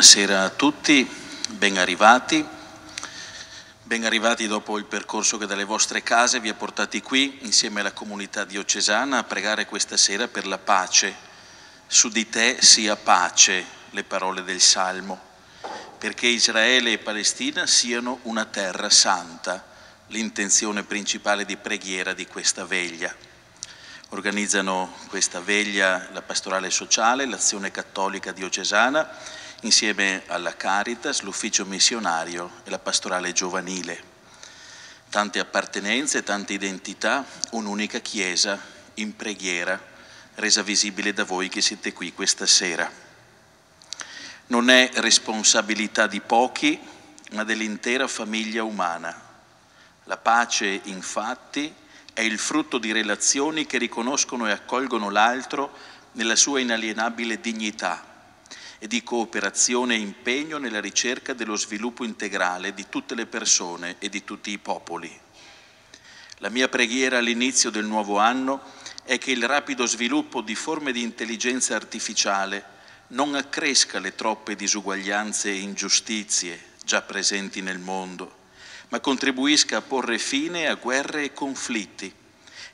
Buonasera a tutti, ben arrivati. Ben arrivati dopo il percorso che dalle vostre case vi ha portati qui insieme alla comunità diocesana a pregare questa sera per la pace. Su di te sia pace, le parole del Salmo, perché Israele e Palestina siano una terra santa, l'intenzione principale di preghiera di questa veglia. Organizzano questa veglia la pastorale sociale, l'azione cattolica diocesana insieme alla Caritas, l'ufficio missionario e la pastorale giovanile. Tante appartenenze, tante identità, un'unica Chiesa in preghiera, resa visibile da voi che siete qui questa sera. Non è responsabilità di pochi, ma dell'intera famiglia umana. La pace, infatti, è il frutto di relazioni che riconoscono e accolgono l'altro nella sua inalienabile dignità e di cooperazione e impegno nella ricerca dello sviluppo integrale di tutte le persone e di tutti i popoli. La mia preghiera all'inizio del nuovo anno è che il rapido sviluppo di forme di intelligenza artificiale non accresca le troppe disuguaglianze e ingiustizie già presenti nel mondo, ma contribuisca a porre fine a guerre e conflitti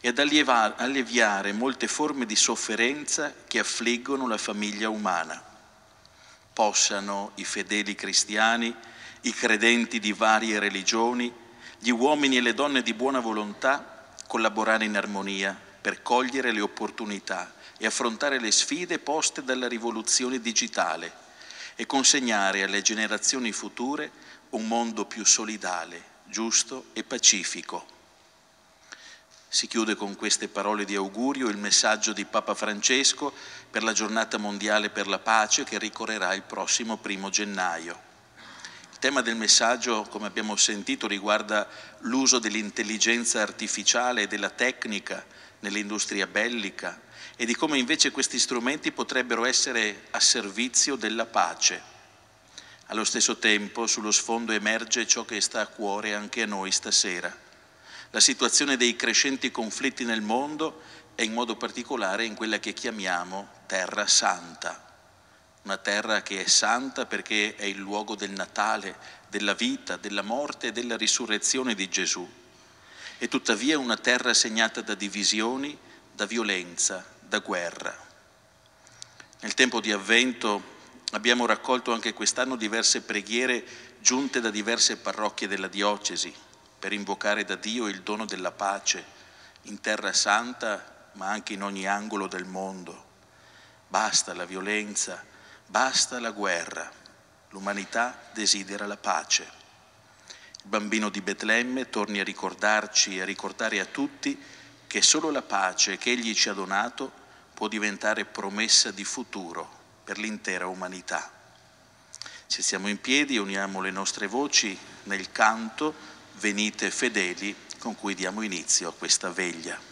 e ad alleviare molte forme di sofferenza che affliggono la famiglia umana possano i fedeli cristiani, i credenti di varie religioni, gli uomini e le donne di buona volontà collaborare in armonia per cogliere le opportunità e affrontare le sfide poste dalla rivoluzione digitale e consegnare alle generazioni future un mondo più solidale, giusto e pacifico. Si chiude con queste parole di augurio il messaggio di Papa Francesco per la giornata mondiale per la pace che ricorrerà il prossimo primo gennaio. Il tema del messaggio, come abbiamo sentito, riguarda l'uso dell'intelligenza artificiale e della tecnica nell'industria bellica e di come invece questi strumenti potrebbero essere a servizio della pace. Allo stesso tempo, sullo sfondo emerge ciò che sta a cuore anche a noi stasera la situazione dei crescenti conflitti nel mondo e in modo particolare in quella che chiamiamo terra santa. Una terra che è santa perché è il luogo del Natale, della vita, della morte e della risurrezione di Gesù. E tuttavia una terra segnata da divisioni, da violenza, da guerra. Nel tempo di avvento abbiamo raccolto anche quest'anno diverse preghiere giunte da diverse parrocchie della diocesi, per invocare da Dio il dono della pace in terra santa, ma anche in ogni angolo del mondo. Basta la violenza, basta la guerra. L'umanità desidera la pace. Il bambino di Betlemme torni a ricordarci e a ricordare a tutti che solo la pace che Egli ci ha donato può diventare promessa di futuro per l'intera umanità. Se siamo in piedi, uniamo le nostre voci nel canto venite fedeli con cui diamo inizio a questa veglia.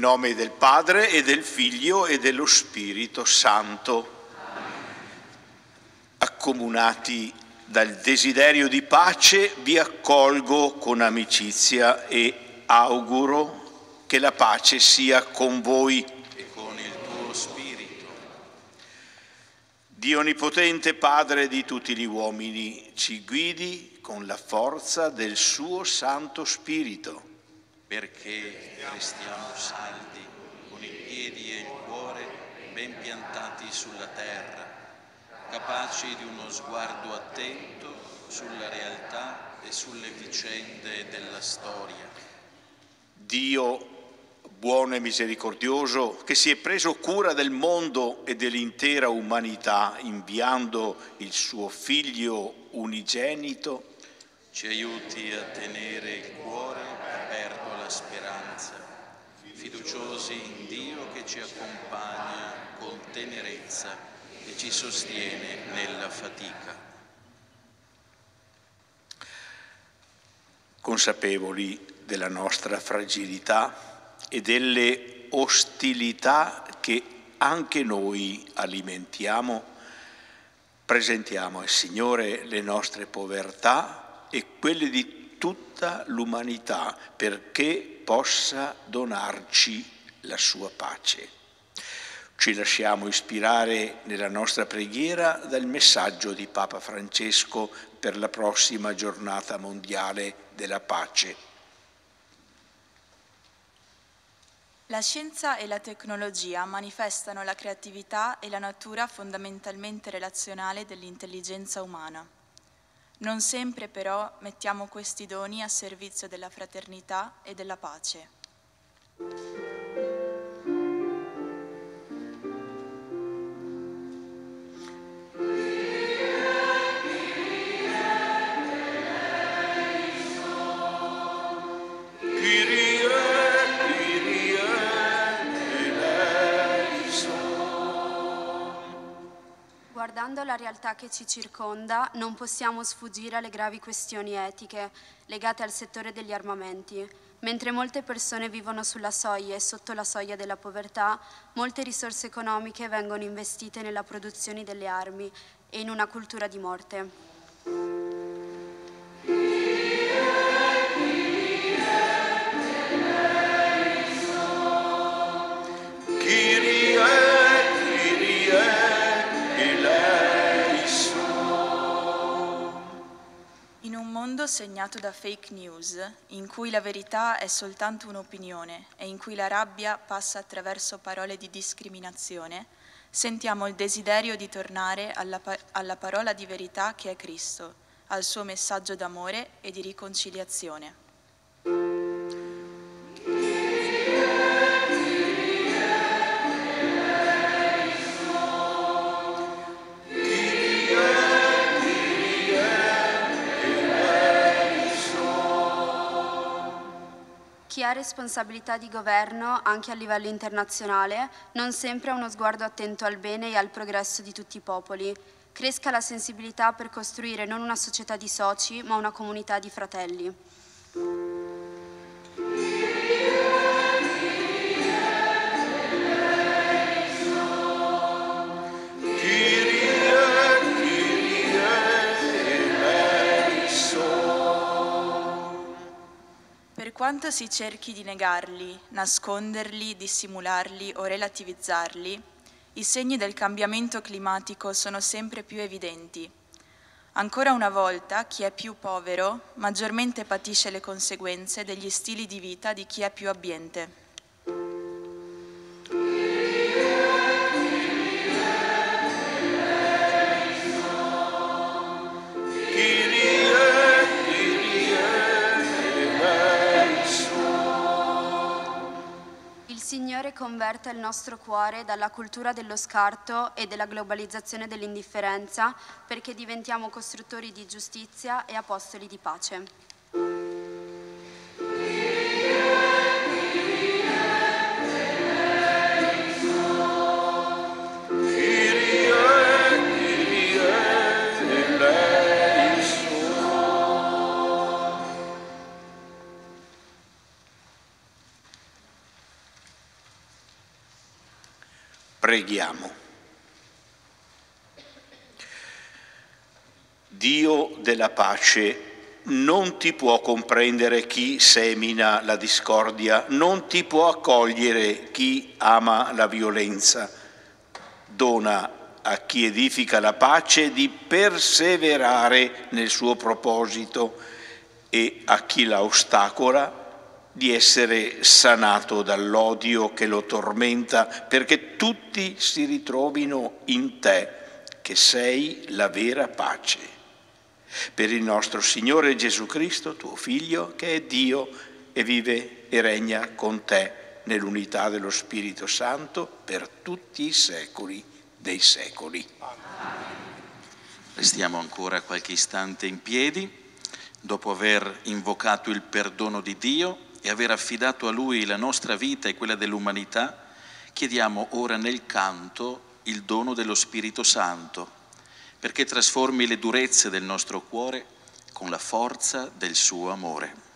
Nome del Padre e del Figlio e dello Spirito Santo. Accomunati dal desiderio di pace, vi accolgo con amicizia e auguro che la pace sia con voi. E con il tuo spirito. Dio Onnipotente, Padre di tutti gli uomini, ci guidi con la forza del suo Santo Spirito. Perché restiamo saldi, con i piedi e il cuore ben piantati sulla terra, capaci di uno sguardo attento sulla realtà e sulle vicende della storia. Dio buono e misericordioso, che si è preso cura del mondo e dell'intera umanità inviando il suo Figlio unigenito, Ci aiuti a tenere il cuore aperto alla speranza, fiduciosi in Dio che ci accompagna con tenerezza e ci sostiene nella fatica. consapevoli della nostra fragilità e delle ostilità che anche noi alimentiamo, presentiamo al Signore le nostre povertà e quelle di tutta l'umanità perché possa donarci la sua pace. Ci lasciamo ispirare nella nostra preghiera dal messaggio di Papa Francesco per la prossima giornata mondiale della pace. La scienza e la tecnologia manifestano la creatività e la natura fondamentalmente relazionale dell'intelligenza umana. Non sempre però mettiamo questi doni a servizio della fraternità e della pace. Guardando la realtà che ci circonda, non possiamo sfuggire alle gravi questioni etiche legate al settore degli armamenti. Mentre molte persone vivono sulla soglia e sotto la soglia della povertà, molte risorse economiche vengono investite nella produzione delle armi e in una cultura di morte. Mondo segnato da fake news, in cui la verità è soltanto un'opinione e in cui la rabbia passa attraverso parole di discriminazione, sentiamo il desiderio di tornare alla, pa- alla parola di verità che è Cristo, al suo messaggio d'amore e di riconciliazione. Responsabilità di governo anche a livello internazionale non sempre ha uno sguardo attento al bene e al progresso di tutti i popoli. Cresca la sensibilità per costruire non una società di soci, ma una comunità di fratelli. Quanto si cerchi di negarli, nasconderli, dissimularli o relativizzarli, i segni del cambiamento climatico sono sempre più evidenti. Ancora una volta, chi è più povero maggiormente patisce le conseguenze degli stili di vita di chi è più abbiente. Signore converta il nostro cuore dalla cultura dello scarto e della globalizzazione dell'indifferenza perché diventiamo costruttori di giustizia e apostoli di pace. Preghiamo. Dio della pace, non ti può comprendere chi semina la discordia, non ti può accogliere chi ama la violenza. Dona a chi edifica la pace di perseverare nel suo proposito e a chi la ostacola di essere sanato dall'odio che lo tormenta, perché tutti si ritrovino in te, che sei la vera pace. Per il nostro Signore Gesù Cristo, tuo Figlio, che è Dio e vive e regna con te nell'unità dello Spirito Santo per tutti i secoli dei secoli. Restiamo ancora qualche istante in piedi, dopo aver invocato il perdono di Dio e aver affidato a Lui la nostra vita e quella dell'umanità, chiediamo ora nel canto il dono dello Spirito Santo, perché trasformi le durezze del nostro cuore con la forza del suo amore.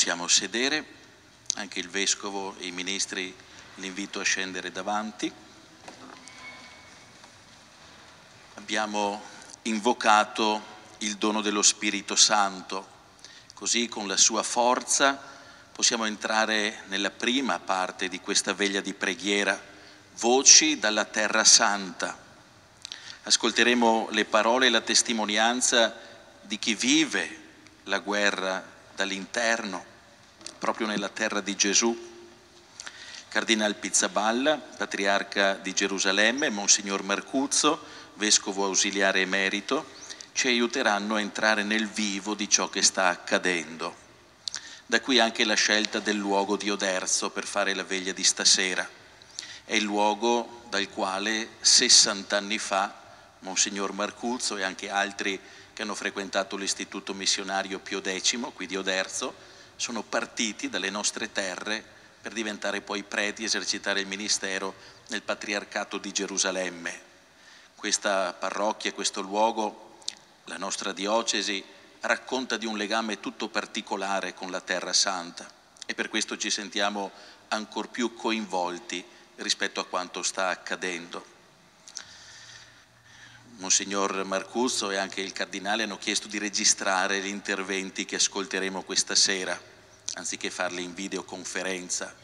Possiamo sedere, anche il Vescovo e i ministri l'invito a scendere davanti. Abbiamo invocato il dono dello Spirito Santo, così con la sua forza possiamo entrare nella prima parte di questa veglia di preghiera, voci dalla terra santa. Ascolteremo le parole e la testimonianza di chi vive la guerra dall'interno, proprio nella terra di Gesù. Cardinal Pizzaballa, patriarca di Gerusalemme, Monsignor Marcuzzo, vescovo ausiliare emerito, ci aiuteranno a entrare nel vivo di ciò che sta accadendo. Da qui anche la scelta del luogo di Oderzo per fare la veglia di stasera. È il luogo dal quale 60 anni fa Monsignor Marcuzzo e anche altri che hanno frequentato l'istituto missionario Pio X, qui di Oderzo, sono partiti dalle nostre terre per diventare poi preti e esercitare il ministero nel patriarcato di Gerusalemme. Questa parrocchia, questo luogo, la nostra diocesi, racconta di un legame tutto particolare con la Terra Santa e per questo ci sentiamo ancor più coinvolti rispetto a quanto sta accadendo. Monsignor Marcuzzo e anche il Cardinale hanno chiesto di registrare gli interventi che ascolteremo questa sera, anziché farli in videoconferenza.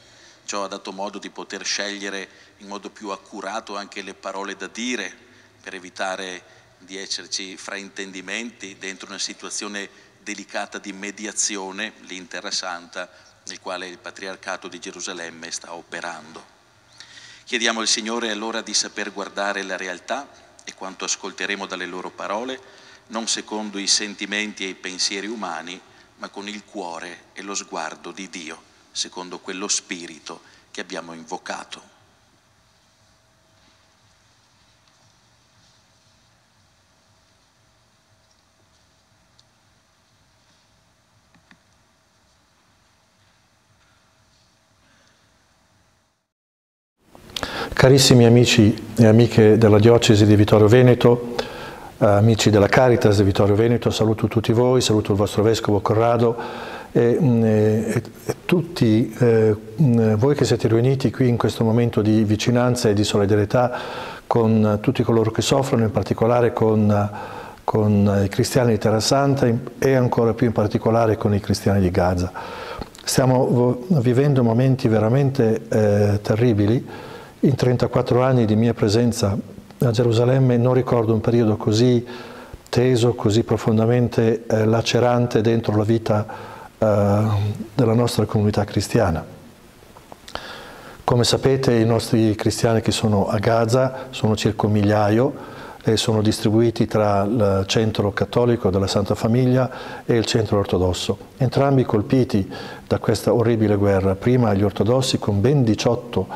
Ciò ha dato modo di poter scegliere in modo più accurato anche le parole da dire, per evitare di esserci fraintendimenti dentro una situazione delicata di mediazione, l'Intera Santa, nel quale il Patriarcato di Gerusalemme sta operando. Chiediamo al Signore allora di saper guardare la realtà e quanto ascolteremo dalle loro parole, non secondo i sentimenti e i pensieri umani, ma con il cuore e lo sguardo di Dio, secondo quello spirito che abbiamo invocato. Carissimi amici e amiche della diocesi di Vittorio Veneto, amici della Caritas di Vittorio Veneto, saluto tutti voi, saluto il vostro Vescovo Corrado e, mm, e, e tutti eh, mm, voi che siete riuniti qui in questo momento di vicinanza e di solidarietà con tutti coloro che soffrono, in particolare con, con i cristiani di Terra Santa e ancora più in particolare con i cristiani di Gaza. Stiamo vivendo momenti veramente eh, terribili in 34 anni di mia presenza a Gerusalemme non ricordo un periodo così teso, così profondamente eh, lacerante dentro la vita eh, della nostra comunità cristiana. Come sapete i nostri cristiani che sono a Gaza sono circa un migliaio e sono distribuiti tra il centro cattolico della Santa Famiglia e il centro ortodosso, entrambi colpiti da questa orribile guerra, prima gli ortodossi con ben 18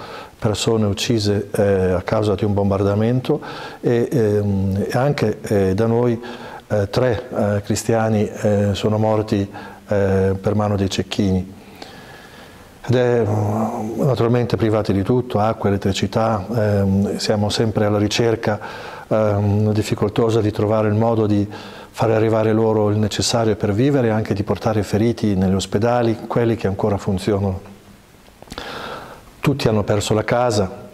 persone uccise eh, a causa di un bombardamento e, ehm, anche eh, da noi eh, tre eh, cristiani eh, sono morti eh, per mano dei cecchini. Ed è naturalmente privati di tutto, acqua, elettricità, ehm, siamo sempre alla ricerca ehm, difficoltosa di trovare il modo di fare arrivare loro il necessario per vivere e anche di portare feriti negli ospedali, quelli che ancora funzionano. Tutti hanno perso la casa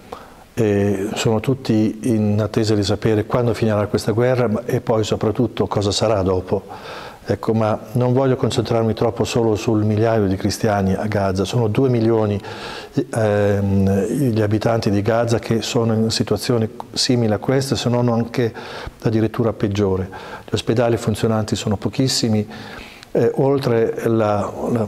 e sono tutti in attesa di sapere quando finirà questa guerra e poi soprattutto cosa sarà dopo. Ecco, ma non voglio concentrarmi troppo solo sul migliaio di cristiani a Gaza, sono due milioni ehm, gli abitanti di Gaza che sono in situazioni simili a queste, se non anche addirittura peggiore. Gli ospedali funzionanti sono pochissimi, eh, oltre la, la,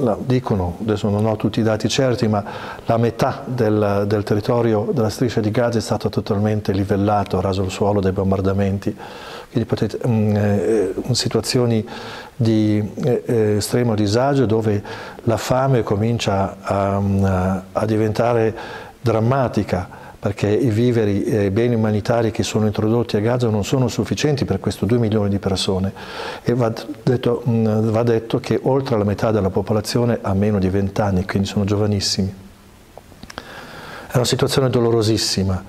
la, dicono, adesso non ho tutti i dati certi, ma la metà del, del territorio della striscia di Gaza è stato totalmente livellato, raso il suolo dai bombardamenti. Quindi potete, mh, mm, eh, situazioni di eh, eh, estremo disagio dove la fame comincia a, mm, a diventare drammatica perché i viveri e i beni umanitari che sono introdotti a Gaza non sono sufficienti per questo 2 milioni di persone e va detto, mm, va detto che oltre la metà della popolazione ha meno di 20 anni, quindi sono giovanissimi. È una situazione dolorosissima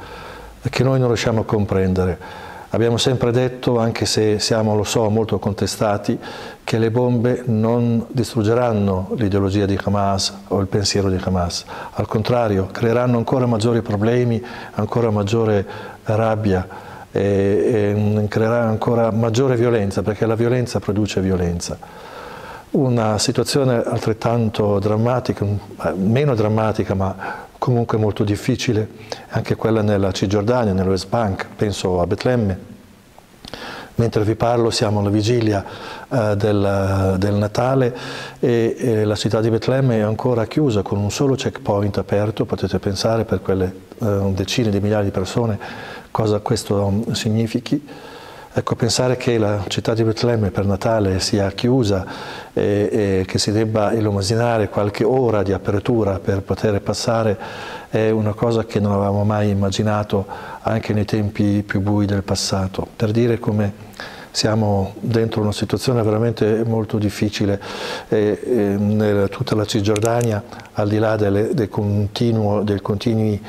che noi non riusciamo a comprendere. Abbiamo sempre detto, anche se siamo, lo so, molto contestati, che le bombe non distruggeranno l'ideologia di Hamas o il pensiero di Hamas. Al contrario, creeranno ancora maggiori problemi, ancora maggiore rabbia e, e creerà ancora maggiore violenza, perché la violenza produce violenza. Una situazione altrettanto drammatica, meno drammatica ma comunque molto difficile, anche quella nella Cisgiordania, nell'West Bank, penso a Betlemme. Mentre vi parlo siamo alla vigilia eh, del, del, Natale e, e, la città di Betlemme è ancora chiusa con un solo checkpoint aperto, potete pensare per quelle eh, decine di migliaia di persone cosa questo significhi. Ecco, pensare che la città di Betlemme per Natale sia chiusa e, e che si debba illuminare qualche ora di apertura per poter passare è una cosa che non avevamo mai immaginato anche nei tempi più bui del passato. Per dire come siamo dentro una situazione veramente molto difficile e, e nella, tutta la Cisgiordania, al di là delle, del continuo, dei continui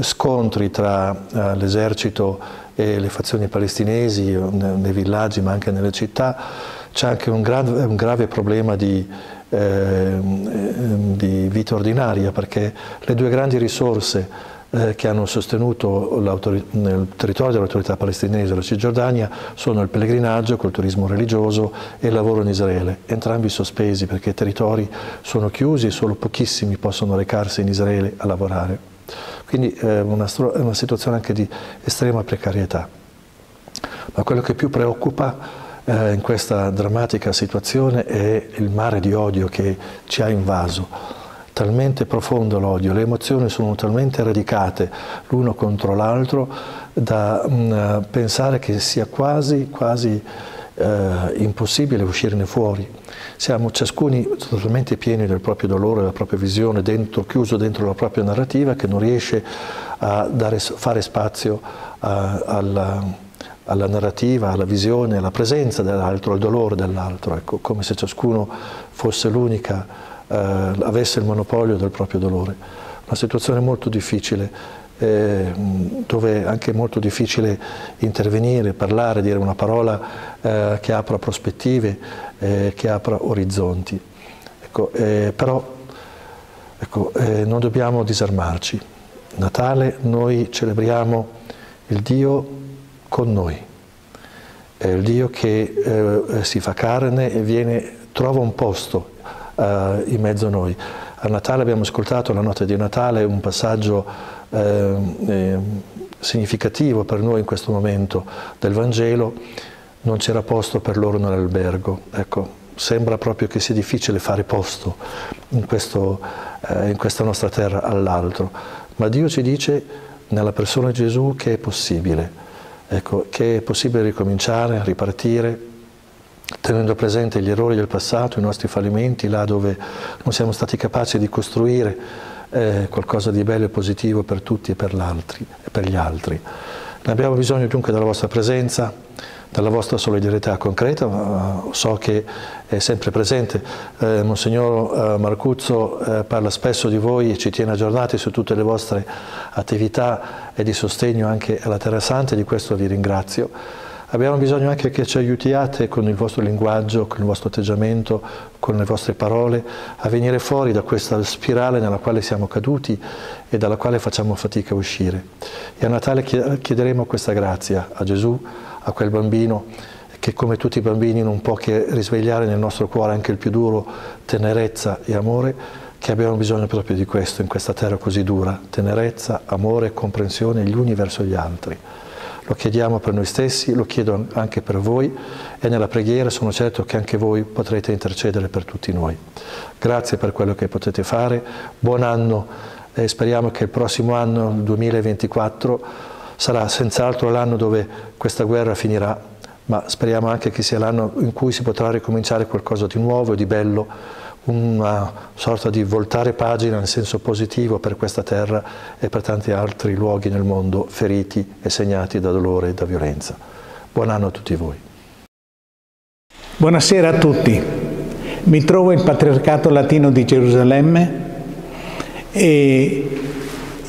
scontri tra uh, l'esercito e le fazioni palestinesi nei villaggi ma anche nelle città, c'è anche un grave, un grave problema di, eh, di, vita ordinaria perché le due grandi risorse eh, che hanno sostenuto nel territorio dell'autorità palestinese la Cisgiordania sono il pellegrinaggio, col turismo religioso e il lavoro in Israele, entrambi sospesi perché i territori sono chiusi e solo pochissimi possono recarsi in Israele a lavorare. Quindi è eh, una, una situazione anche di estrema precarietà. Ma quello che più preoccupa eh, in questa drammatica situazione è il mare di odio che ci ha invaso. Talmente profondo l'odio, le emozioni sono talmente radicate l'uno contro l'altro da mh, mm, pensare che sia quasi, quasi eh, impossibile uscirne fuori. Siamo ciascuni totalmente pieni del proprio dolore, della propria visione, dentro, chiuso dentro la propria narrativa che non riesce a dare, fare spazio a, alla, alla, narrativa, alla visione, alla presenza dell'altro, al dolore dell'altro, ecco, come se ciascuno fosse l'unica, eh, avesse il monopolio del proprio dolore. Una situazione molto difficile eh, dove è anche molto difficile intervenire, parlare, dire una parola eh, che apra prospettive, eh, che apra orizzonti. Ecco, eh, però ecco, eh, non dobbiamo disarmarci. Natale noi celebriamo il Dio con noi, è il Dio che eh, si fa carne e viene, trova un posto in mezzo a noi. A Natale abbiamo ascoltato la notte di Natale un passaggio eh, eh, significativo per noi in questo momento del Vangelo, non c'era posto per loro nell'albergo. Ecco, sembra proprio che sia difficile fare posto in, questo, eh, in questa nostra terra all'altro, ma Dio ci dice nella persona di Gesù che è possibile, ecco, che è possibile ricominciare, ripartire, tenendo presente gli errori del passato, i nostri fallimenti, là dove non siamo stati capaci di costruire eh, qualcosa di bello e positivo per tutti e per, per gli altri. Ne abbiamo bisogno dunque della vostra presenza, della vostra solidarietà concreta, so che è sempre presente. Eh, Monsignor eh, Marcuzzo eh, parla spesso di voi e ci tiene aggiornati su tutte le vostre attività e di sostegno anche alla Terra Santa e di questo vi ringrazio. Abbiamo bisogno anche che ci aiutiate con il vostro linguaggio, con il vostro atteggiamento, con le vostre parole, a venire fuori da questa spirale nella quale siamo caduti e dalla quale facciamo fatica a uscire. E a Natale chiederemo questa grazia a Gesù, a quel bambino che come tutti i bambini non può che risvegliare nel nostro cuore anche il più duro tenerezza e amore, che abbiamo bisogno proprio di questo in questa terra così dura, tenerezza, amore e comprensione gli uni verso gli altri. Lo chiediamo per noi stessi, lo chiedo anche per voi e nella preghiera sono certo che anche voi potrete intercedere per tutti noi. Grazie per quello che potete fare, buon anno e speriamo che il prossimo anno, il 2024, sarà senz'altro l'anno dove questa guerra finirà, ma speriamo anche che sia l'anno in cui si potrà ricominciare qualcosa di nuovo e di bello una sorta di voltare pagina nel senso positivo per questa terra e per tanti altri luoghi nel mondo feriti e segnati da dolore e da violenza. Buon anno a tutti voi. Buonasera a tutti. Mi trovo in Patriarcato Latino di Gerusalemme e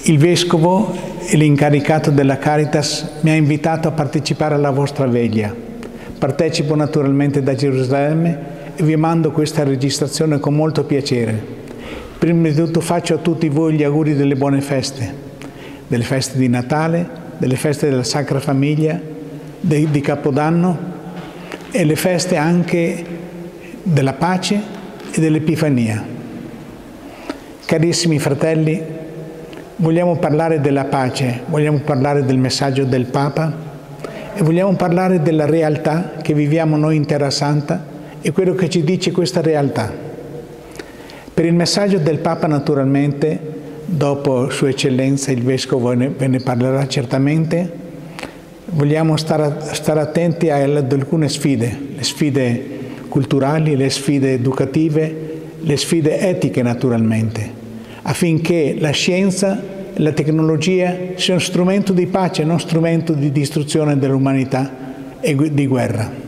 il Vescovo e l'incaricato della Caritas mi ha invitato a partecipare alla vostra veglia. Partecipo naturalmente da Gerusalemme vi mando questa registrazione con molto piacere. Prima di tutto faccio a tutti voi gli auguri delle buone feste, delle feste di Natale, delle feste della Sacra Famiglia, di Capodanno e le feste anche della pace e dell'Epifania. Carissimi fratelli, vogliamo parlare della pace, vogliamo parlare del messaggio del Papa e vogliamo parlare della realtà che viviamo noi in Terra Santa e quello che ci dice questa realtà. Per il messaggio del Papa naturalmente, dopo Sua Eccellenza il Vescovo ve ne parlerà certamente, vogliamo stare, stare attenti ad alcune sfide, le sfide culturali, le sfide educative, le sfide etiche naturalmente, affinché la scienza e la tecnologia siano strumento di pace, non strumento di distruzione dell'umanità e di guerra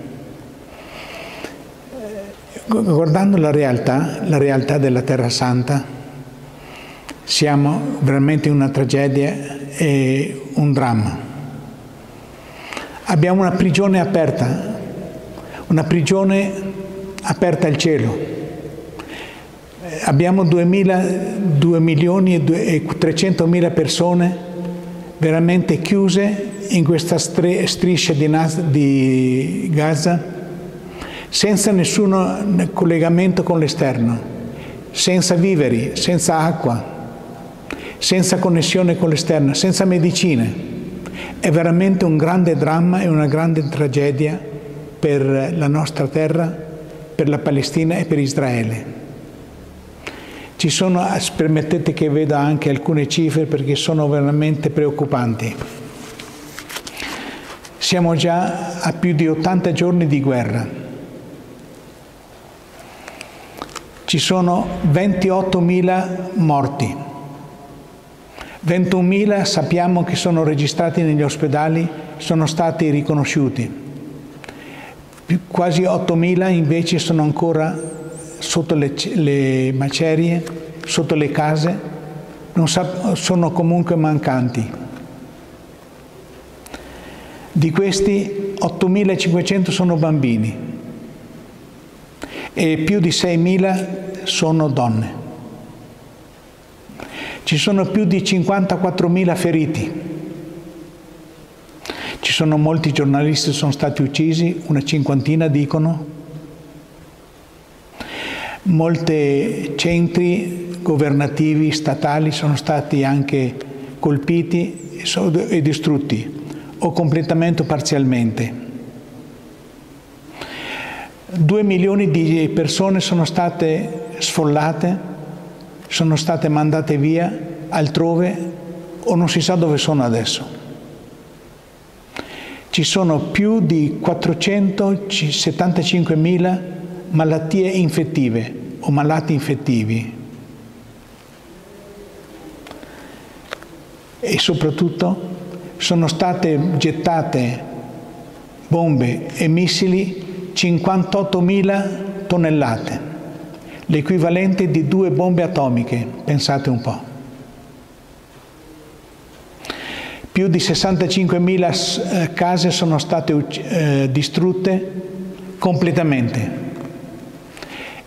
guardando la realtà, la realtà della Terra Santa, siamo veramente in una tragedia e un dramma. Abbiamo una prigione aperta, una prigione aperta al cielo. Abbiamo 2, milioni e 300 mila persone veramente chiuse in questa striscia di Gaza senza nessun collegamento con l'esterno, senza viveri, senza acqua, senza connessione con l'esterno, senza medicine. È veramente un grande dramma e una grande tragedia per la nostra terra, per la Palestina e per Israele. Ci sono, permettete che veda anche alcune cifre perché sono veramente preoccupanti. Siamo già a più di 80 giorni di guerra ci sono 28.000 morti. 21.000 sappiamo che sono registrati negli ospedali, sono stati riconosciuti. Quasi 8.000 invece sono ancora sotto le, le macerie, sotto le case, sono comunque mancanti. Di questi 8.500 sono bambini e più di 6.000 sono donne. Ci sono più di 54.000 feriti. Ci sono molti giornalisti che sono stati uccisi, una cinquantina dicono. Molti centri governativi, statali sono stati anche colpiti e distrutti o completamente o parzialmente. Due milioni di persone sono state sfollate, sono state mandate via altrove o non si sa dove sono adesso. Ci sono più di 475.000 malattie infettive o malati infettivi e soprattutto sono state gettate bombe e missili 58.000 tonnellate, l'equivalente di due bombe atomiche, pensate un po'. Più di 65.000 eh, case sono state eh, distrutte completamente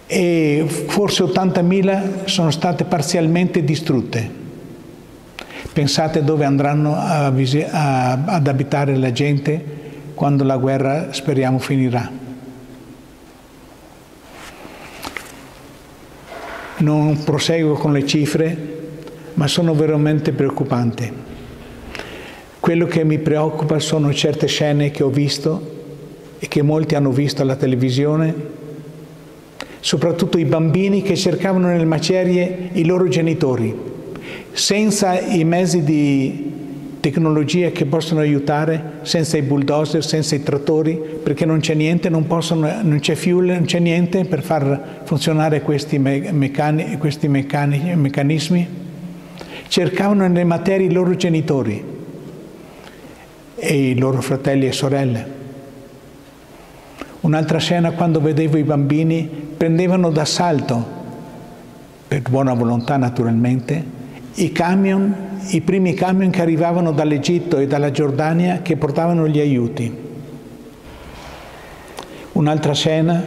e forse 80.000 sono state parzialmente distrutte. Pensate dove andranno a, a, ad abitare la gente quando la guerra speriamo finirà. Non proseguo con le cifre, ma sono veramente preoccupanti. Quello che mi preoccupa sono certe scene che ho visto e che molti hanno visto alla televisione, soprattutto i bambini che cercavano nelle macerie i loro genitori, senza i mezzi di tecnologie che possono aiutare senza i bulldozer, senza i trattori, perché non c'è niente, non, possono, non c'è fuel, non c'è niente per far funzionare questi, meccani, questi meccani, meccanismi. Cercavano nelle materie i loro genitori e i loro fratelli e sorelle. Un'altra scena quando vedevo i bambini prendevano d'assalto, per buona volontà naturalmente, i camion i primi camion che arrivavano dall'Egitto e dalla Giordania che portavano gli aiuti. Un'altra scena,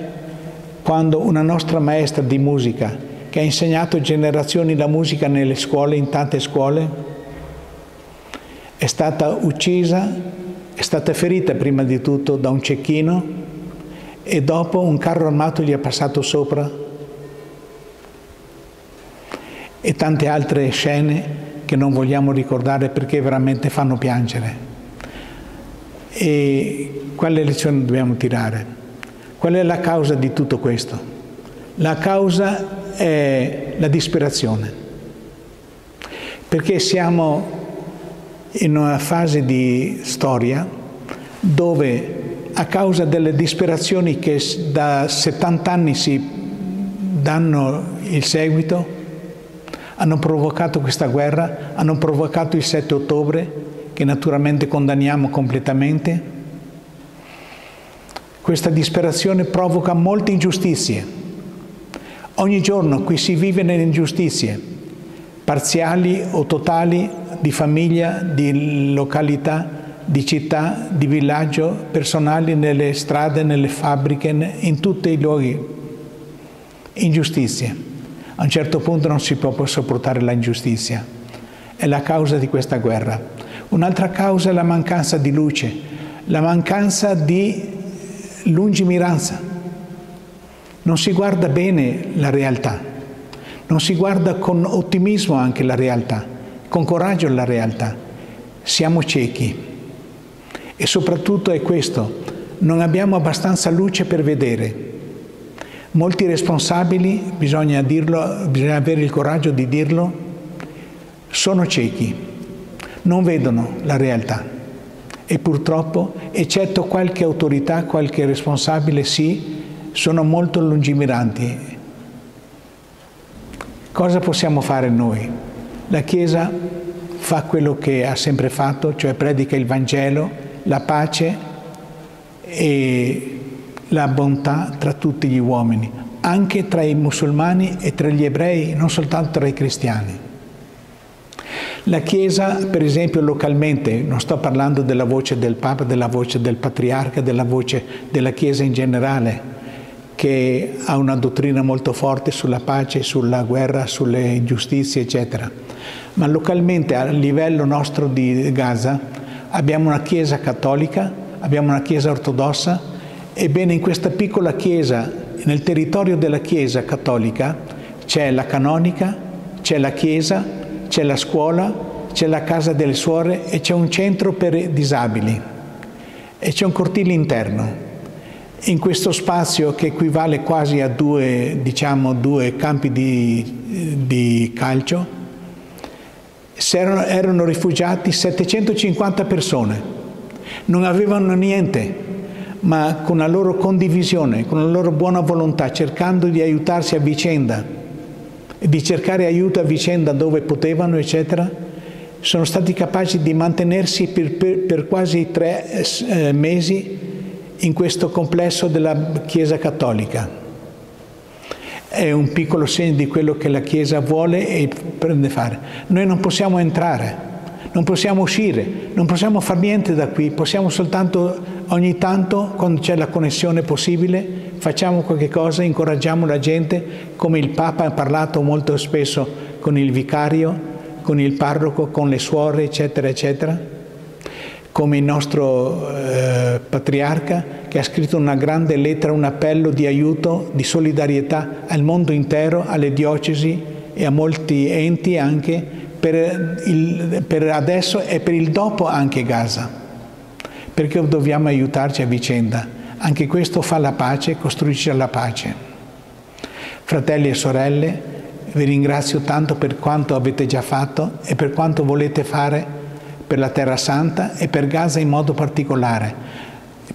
quando una nostra maestra di musica, che ha insegnato generazioni la musica nelle scuole, in tante scuole, è stata uccisa, è stata ferita prima di tutto da un cecchino e dopo un carro armato gli è passato sopra e tante altre scene che non vogliamo ricordare perché veramente fanno piangere. E quale lezione dobbiamo tirare? Qual è la causa di tutto questo? La causa è la disperazione, perché siamo in una fase di storia dove a causa delle disperazioni che da 70 anni si danno il seguito, hanno provocato questa guerra, hanno provocato il 7 ottobre, che naturalmente condanniamo completamente, questa disperazione provoca molte ingiustizie. Ogni giorno qui si vive nelle ingiustizie, parziali o totali, di famiglia, di località, di città, di villaggio, personali nelle strade, nelle fabbriche, in tutti i luoghi. Ingiustizie. A un certo punto non si può sopportare l'ingiustizia. È la causa di questa guerra. Un'altra causa è la mancanza di luce, la mancanza di lungimiranza. Non si guarda bene la realtà, non si guarda con ottimismo anche la realtà, con coraggio la realtà. Siamo ciechi. E soprattutto è questo, non abbiamo abbastanza luce per vedere. Molti responsabili, bisogna dirlo, bisogna avere il coraggio di dirlo, sono ciechi, non vedono la realtà e purtroppo, eccetto qualche autorità, qualche responsabile, sì, sono molto lungimiranti. Cosa possiamo fare noi? La Chiesa fa quello che ha sempre fatto, cioè predica il Vangelo, la pace e la bontà tra tutti gli uomini, anche tra i musulmani e tra gli ebrei, non soltanto tra i cristiani. La Chiesa, per esempio, localmente, non sto parlando della voce del Papa, della voce del Patriarca, della voce della Chiesa in generale, che ha una dottrina molto forte sulla pace, sulla guerra, sulle ingiustizie, eccetera. Ma localmente, a livello nostro di Gaza, abbiamo una Chiesa cattolica, abbiamo una Chiesa ortodossa, ebbene in questa piccola Chiesa, nel territorio della Chiesa cattolica, c'è la canonica, c'è la Chiesa, c'è la scuola, c'è la casa delle suore e c'è un centro per disabili. E c'è un cortile interno. In questo spazio che equivale quasi a due, diciamo, due campi di, di calcio, erano, erano rifugiati 750 persone, non avevano niente, ma con la loro condivisione, con la loro buona volontà, cercando di aiutarsi a vicenda, di cercare aiuto a vicenda dove potevano, eccetera, sono stati capaci di mantenersi per, per, per quasi tre eh, mesi in questo complesso della Chiesa Cattolica. È un piccolo segno di quello che la Chiesa vuole e prende fare. Noi non possiamo entrare, non possiamo uscire, non possiamo fare niente da qui, possiamo soltanto ogni tanto, quando c'è la connessione possibile, facciamo qualche cosa, incoraggiamo la gente, come il Papa ha parlato molto spesso con il vicario, con il parroco, con le suore, eccetera, eccetera, come il nostro eh, patriarca che ha scritto una grande lettera, un appello di aiuto, di solidarietà al mondo intero, alle diocesi e a molti enti anche per, il, per adesso e per il dopo anche Gaza, perché dobbiamo aiutarci a vicenda. Anche questo fa la pace, costruisce la pace. Fratelli e sorelle, vi ringrazio tanto per quanto avete già fatto e per quanto volete fare per la Terra Santa e per Gaza in modo particolare.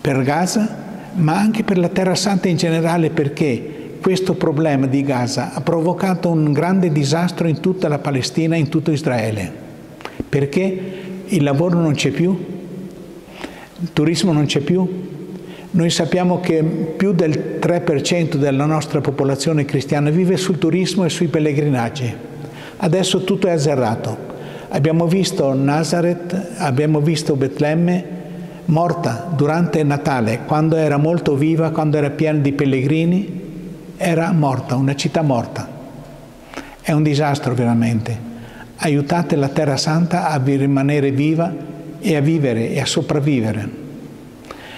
Per Gaza, ma anche per la Terra Santa in generale perché questo problema di Gaza ha provocato un grande disastro in tutta la Palestina, in tutto Israele. Perché il lavoro non c'è più, il turismo non c'è più, noi sappiamo che più del 3% della nostra popolazione cristiana vive sul turismo e sui pellegrinaggi. Adesso tutto è azzerato. Abbiamo visto Nazareth, abbiamo visto Betlemme morta durante Natale, quando era molto viva, quando era piena di pellegrini, era morta, una città morta. È un disastro veramente. Aiutate la Terra Santa a rimanere viva e a vivere e a sopravvivere.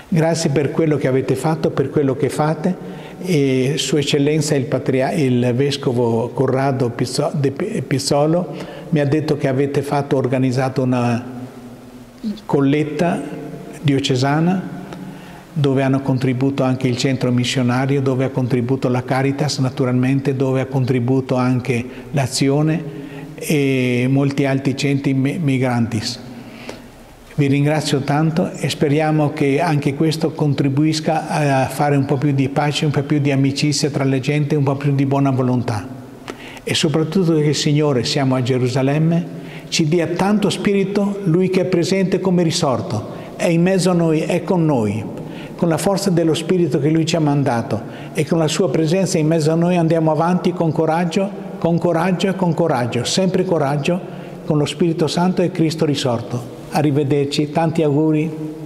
Grazie per quello che avete fatto, per quello che fate e Sua Eccellenza il, patria- il Vescovo Corrado Pizzolo mi ha detto che avete fatto, organizzato una colletta diocesana dove hanno contribuito anche il centro missionario, dove ha contribuito la Caritas naturalmente, dove ha contribuito anche l'Azione e molti altri centri migranti. Vi ringrazio tanto e speriamo che anche questo contribuisca a fare un po' più di pace, un po' più di amicizia tra le gente, un po' più di buona volontà. E soprattutto che il Signore, siamo a Gerusalemme, ci dia tanto spirito, Lui che è presente come risorto, è in mezzo a noi, è con noi. Con la forza dello Spirito che Lui ci ha mandato e con la Sua presenza in mezzo a noi andiamo avanti con coraggio, con coraggio e con coraggio, sempre coraggio, con lo Spirito Santo e Cristo risorto. Arrivederci, tanti auguri.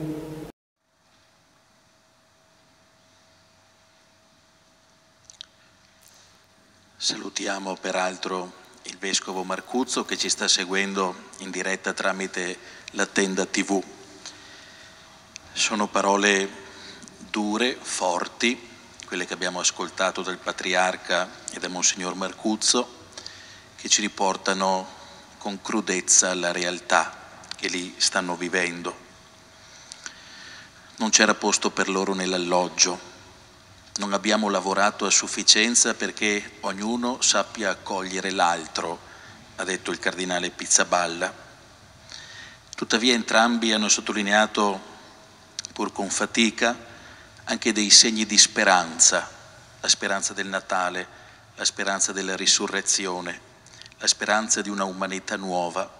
Salutiamo peraltro il Vescovo Marcuzzo che ci sta seguendo in diretta tramite la tenda TV. Sono parole dure, forti, quelle che abbiamo ascoltato dal Patriarca e da Monsignor Marcuzzo, che ci riportano con crudezza alla realtà che lì stanno vivendo. Non c'era posto per loro nell'alloggio, non abbiamo lavorato a sufficienza perché ognuno sappia accogliere l'altro, ha detto il cardinale Pizzaballa. Tuttavia entrambi hanno sottolineato, pur con fatica, anche dei segni di speranza, la speranza del Natale, la speranza della risurrezione, la speranza di una umanità nuova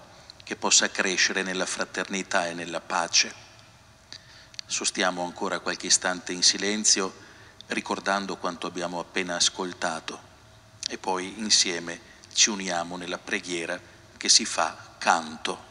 che possa crescere nella fraternità e nella pace. Sostiamo ancora qualche istante in silenzio ricordando quanto abbiamo appena ascoltato e poi insieme ci uniamo nella preghiera che si fa canto.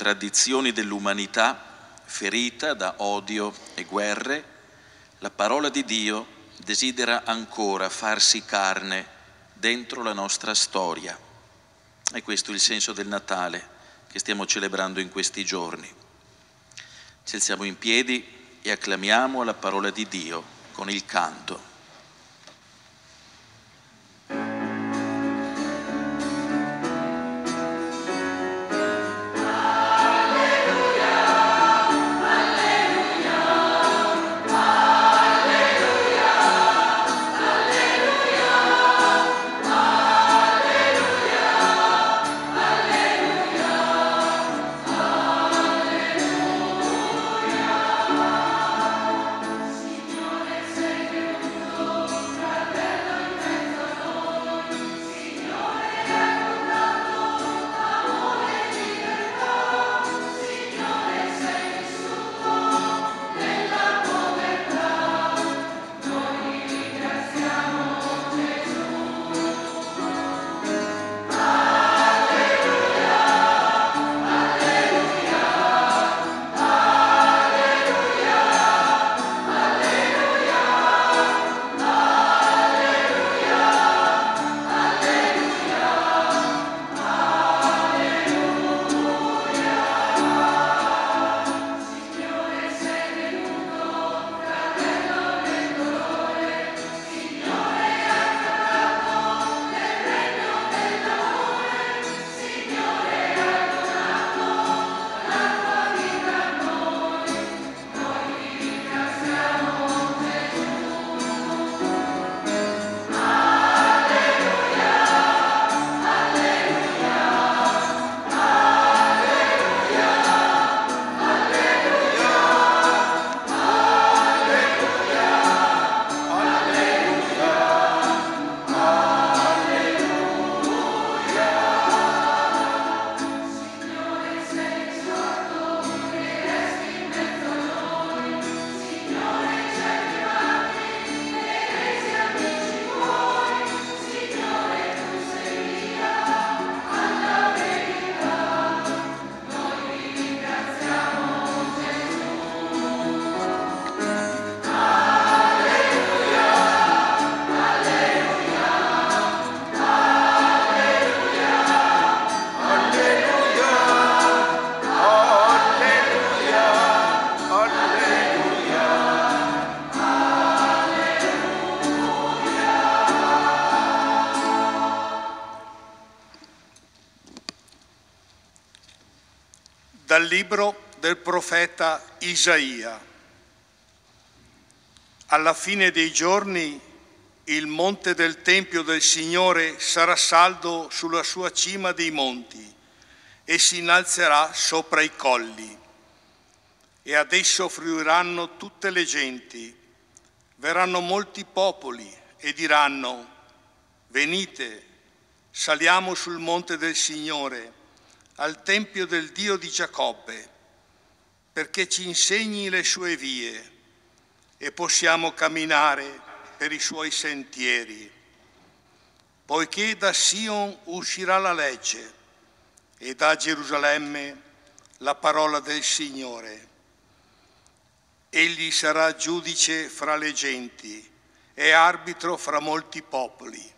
Contraddizioni dell'umanità ferita da odio e guerre, la parola di Dio desidera ancora farsi carne dentro la nostra storia. E questo è il senso del Natale che stiamo celebrando in questi giorni. Ci alziamo in piedi e acclamiamo la parola di Dio con il canto. Dal libro del profeta Isaia. Alla fine dei giorni il monte del Tempio del Signore sarà saldo sulla sua cima dei monti e si innalzerà sopra i colli. E ad esso fruiranno tutte le genti. Verranno molti popoli e diranno, venite, saliamo sul monte del Signore al Tempio del Dio di Giacobbe, perché ci insegni le sue vie e possiamo camminare per i suoi sentieri. Poiché da Sion uscirà la legge e da Gerusalemme la parola del Signore. Egli sarà giudice fra le genti e arbitro fra molti popoli.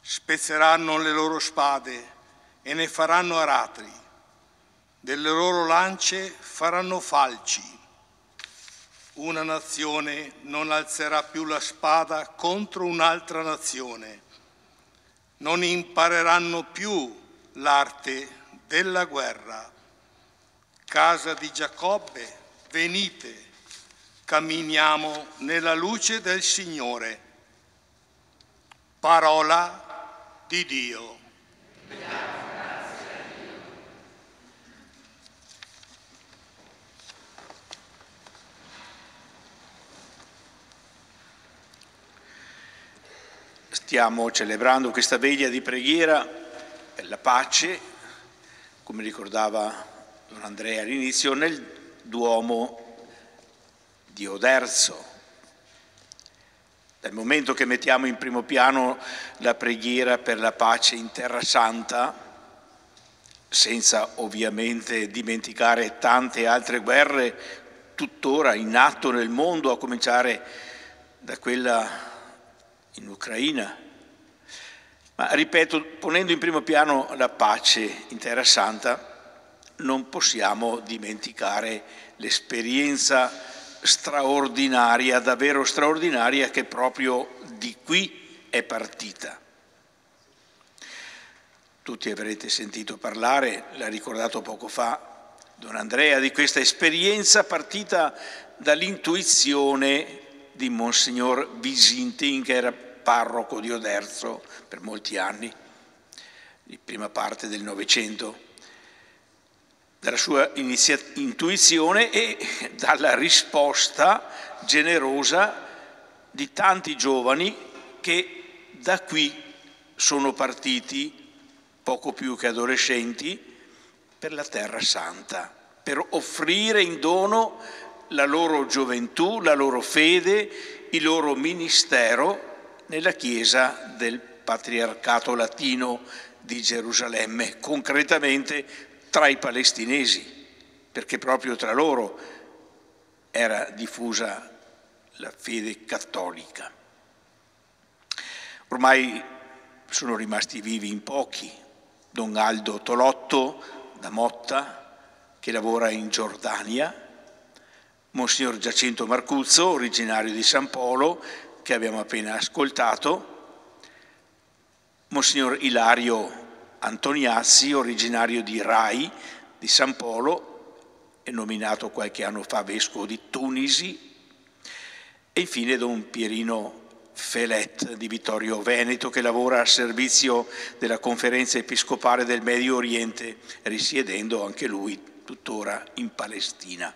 Spezzeranno le loro spade e ne faranno aratri, delle loro lance faranno falci. Una nazione non alzerà più la spada contro un'altra nazione, non impareranno più l'arte della guerra. Casa di Giacobbe, venite, camminiamo nella luce del Signore. Parola di Dio. Stiamo celebrando questa veglia di preghiera per la pace, come ricordava Don Andrea all'inizio, nel Duomo di Oderzo. Dal momento che mettiamo in primo piano la preghiera per la pace in Terra Santa, senza ovviamente dimenticare tante altre guerre tuttora in atto nel mondo, a cominciare da quella in Ucraina. Ma ripeto, ponendo in primo piano la pace in Terra Santa, non possiamo dimenticare l'esperienza straordinaria, davvero straordinaria, che proprio di qui è partita. Tutti avrete sentito parlare, l'ha ricordato poco fa Don Andrea, di questa esperienza partita dall'intuizione di Monsignor Visintin, che era parroco di Oderzo per molti anni, di prima parte del Novecento, dalla sua intuizione e dalla risposta generosa di tanti giovani che da qui sono partiti poco più che adolescenti, per la Terra Santa, per offrire in dono la loro gioventù, la loro fede, il loro ministero nella Chiesa del Patriarcato Latino di Gerusalemme, concretamente tra i palestinesi, perché proprio tra loro era diffusa la fede cattolica. Ormai sono rimasti vivi in pochi, Don Aldo Tolotto da Motta, che lavora in Giordania, Monsignor Giacinto Marcuzzo, originario di San Polo, che abbiamo appena ascoltato, Monsignor Ilario Antoniazzi, originario di Rai, di San Polo, e nominato qualche anno fa vescovo di Tunisi, e infine Don Pierino Felet di Vittorio Veneto che lavora a servizio della conferenza episcopale del Medio Oriente, risiedendo anche lui tuttora in Palestina.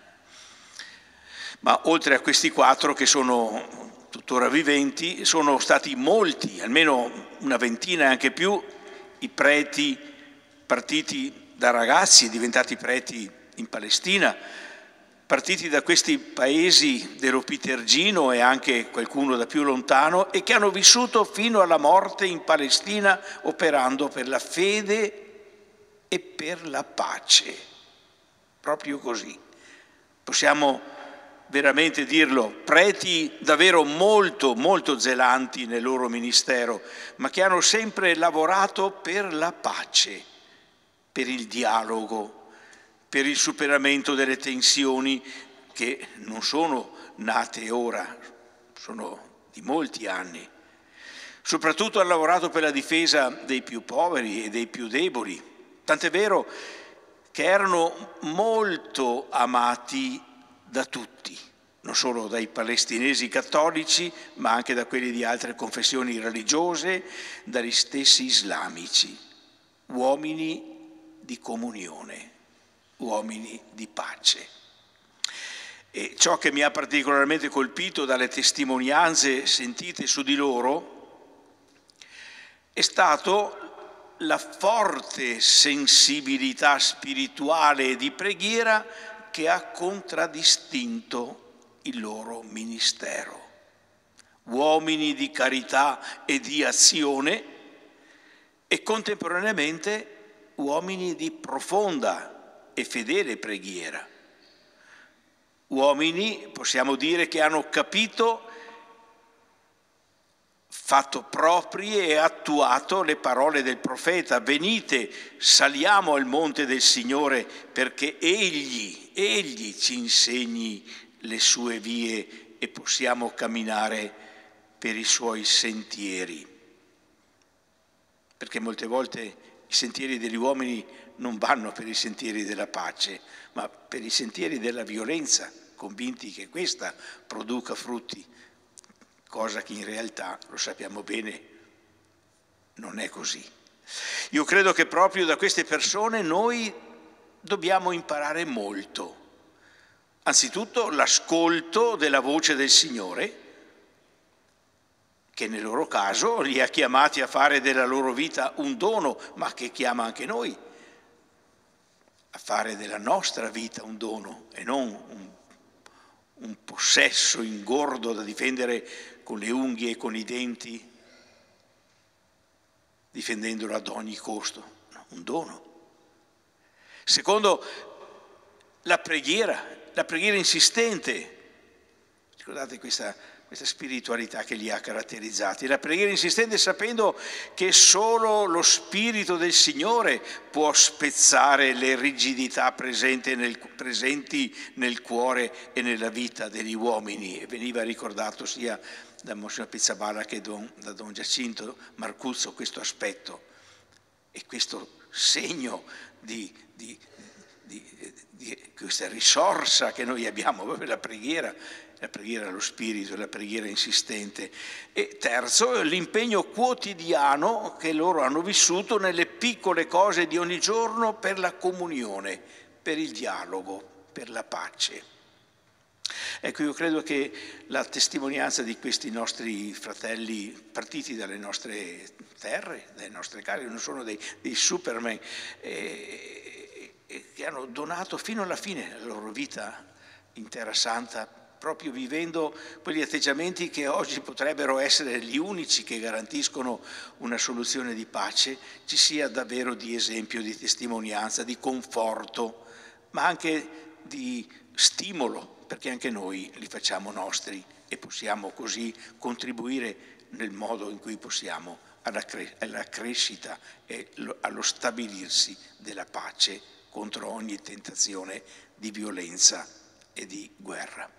Ma oltre a questi quattro che sono tuttora viventi, sono stati molti, almeno una ventina e anche più, i preti partiti da ragazzi, diventati preti in Palestina, partiti da questi paesi dell'Opitergino e anche qualcuno da più lontano e che hanno vissuto fino alla morte in Palestina operando per la fede e per la pace. Proprio così. Possiamo veramente dirlo, preti davvero molto, molto zelanti nel loro ministero, ma che hanno sempre lavorato per la pace, per il dialogo, per il superamento delle tensioni che non sono nate ora, sono di molti anni. Soprattutto ha lavorato per la difesa dei più poveri e dei più deboli, tant'è vero che erano molto amati da tutti, non solo dai palestinesi cattolici, ma anche da quelli di altre confessioni religiose, dagli stessi islamici, uomini di comunione uomini di pace. E ciò che mi ha particolarmente colpito dalle testimonianze sentite su di loro è stato la forte sensibilità spirituale e di preghiera che ha contraddistinto il loro ministero. Uomini di carità e di azione e contemporaneamente uomini di profonda e fedele preghiera. Uomini, possiamo dire, che hanno capito, fatto proprie e attuato le parole del profeta. Venite, saliamo al monte del Signore perché Egli, Egli ci insegni le sue vie e possiamo camminare per i suoi sentieri. Perché molte volte i sentieri degli uomini non vanno per i sentieri della pace, ma per i sentieri della violenza, convinti che questa produca frutti, cosa che in realtà, lo sappiamo bene, non è così. Io credo che proprio da queste persone noi dobbiamo imparare molto. Anzitutto l'ascolto della voce del Signore, che nel loro caso li ha chiamati a fare della loro vita un dono, ma che chiama anche noi a fare della nostra vita un dono e non un, un possesso ingordo da difendere con le unghie e con i denti, difendendolo ad ogni costo, un dono. Secondo, la preghiera, la preghiera insistente. Ricordate questa, questa spiritualità che li ha caratterizzati. La preghiera insistente sapendo che solo lo Spirito del Signore può spezzare le rigidità nel, presenti nel cuore e nella vita degli uomini. E veniva ricordato sia da Monsignor Pizzaballa che don, da Don Giacinto Marcuzzo questo aspetto e questo segno di, di, di, di questa risorsa che noi abbiamo, proprio la preghiera la preghiera allo Spirito, la preghiera insistente. E terzo, l'impegno quotidiano che loro hanno vissuto nelle piccole cose di ogni giorno per la comunione, per il dialogo, per la pace. Ecco, io credo che la testimonianza di questi nostri fratelli partiti dalle nostre terre, dalle nostre case, non sono dei, dei superman, eh, eh, che hanno donato fino alla fine la loro vita in terra santa proprio vivendo quegli atteggiamenti che oggi potrebbero essere gli unici che garantiscono una soluzione di pace, ci sia davvero di esempio, di testimonianza, di conforto, ma anche di stimolo, perché anche noi li facciamo nostri e possiamo così contribuire nel modo in cui possiamo alla, cre- alla crescita e allo stabilirsi della pace contro ogni tentazione di violenza e di guerra.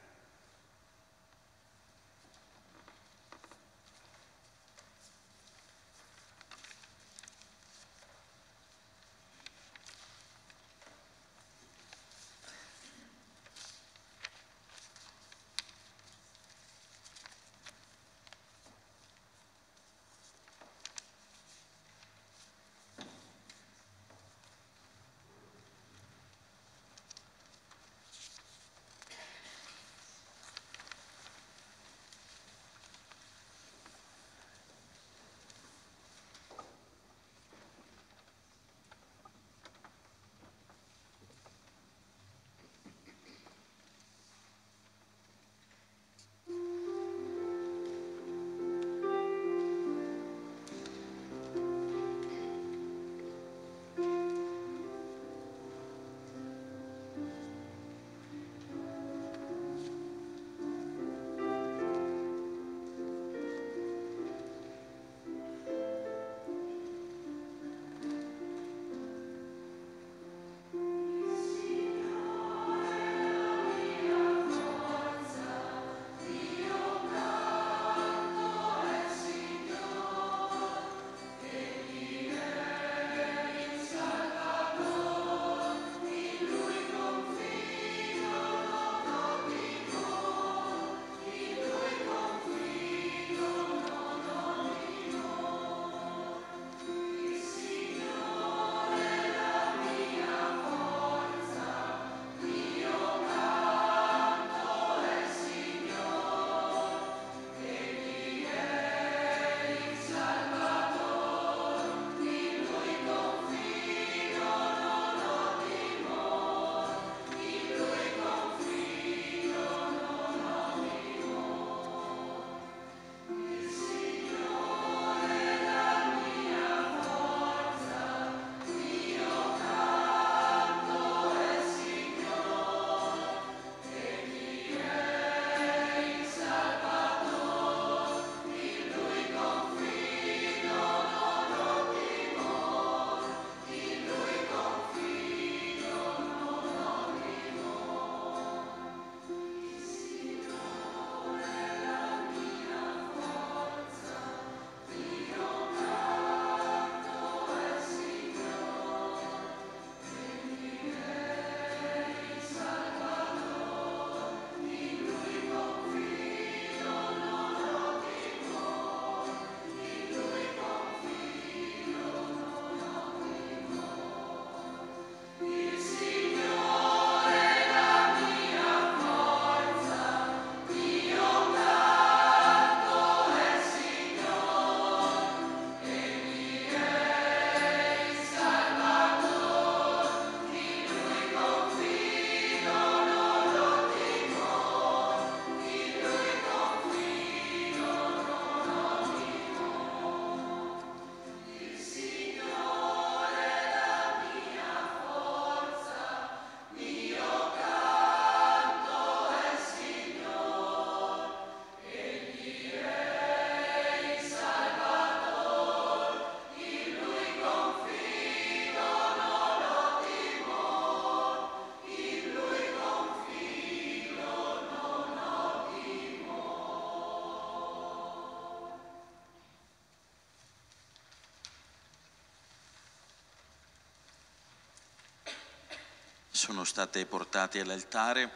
Sono state portate all'altare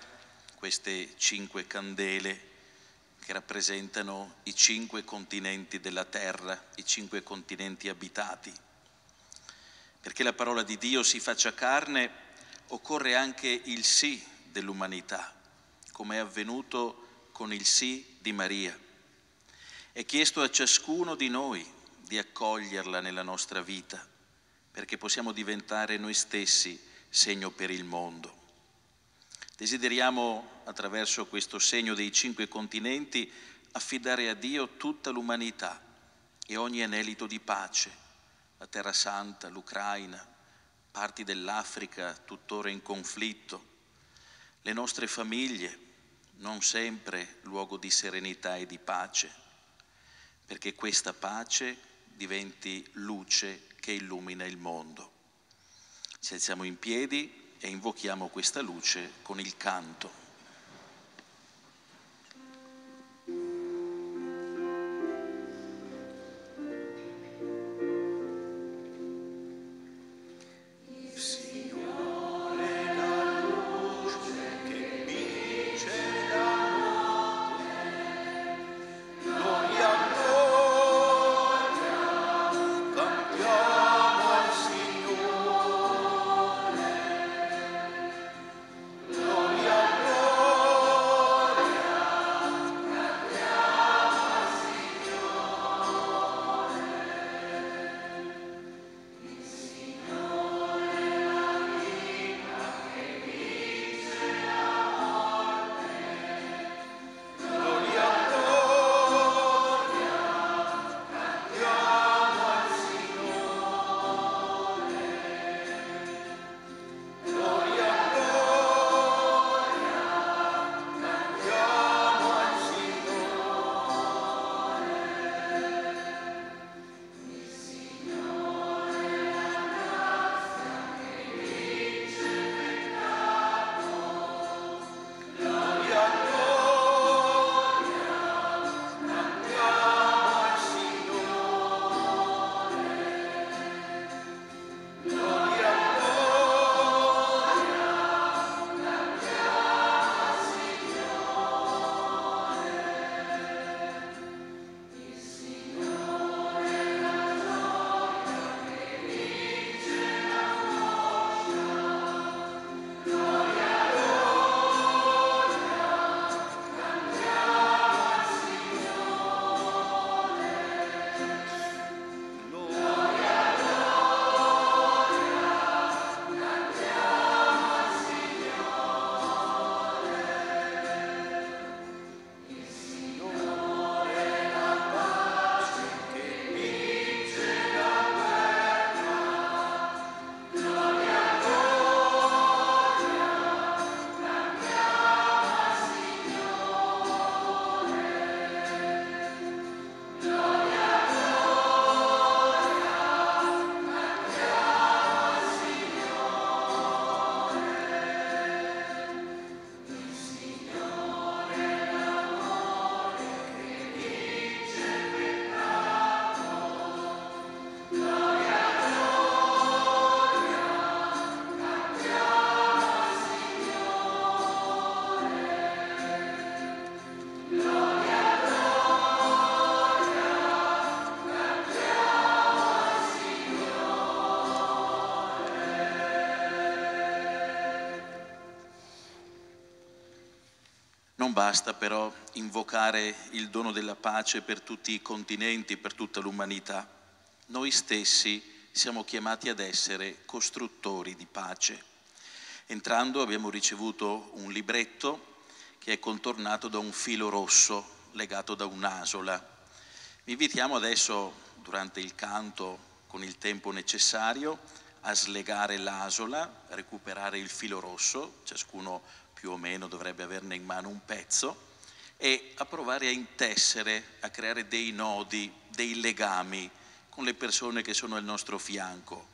queste cinque candele che rappresentano i cinque continenti della terra, i cinque continenti abitati. Perché la parola di Dio si faccia carne, occorre anche il sì dell'umanità, come è avvenuto con il sì di Maria. È chiesto a ciascuno di noi di accoglierla nella nostra vita, perché possiamo diventare noi stessi segno per il mondo. Desideriamo, attraverso questo segno dei cinque continenti, affidare a Dio tutta l'umanità e ogni anelito di pace, la Terra Santa, l'Ucraina, parti dell'Africa tuttora in conflitto, le nostre famiglie, non sempre luogo di serenità e di pace, perché questa pace diventi luce che illumina il mondo. Ci alziamo in piedi e invochiamo questa luce con il canto. Basta però invocare il dono della pace per tutti i continenti, per tutta l'umanità. Noi stessi siamo chiamati ad essere costruttori di pace. Entrando abbiamo ricevuto un libretto che è contornato da un filo rosso legato da un'asola. Vi invitiamo adesso, durante il canto, con il tempo necessario, a slegare l'asola, recuperare il filo rosso, ciascuno più o meno dovrebbe averne in mano un pezzo, e a provare a intessere, a creare dei nodi, dei legami con le persone che sono al nostro fianco.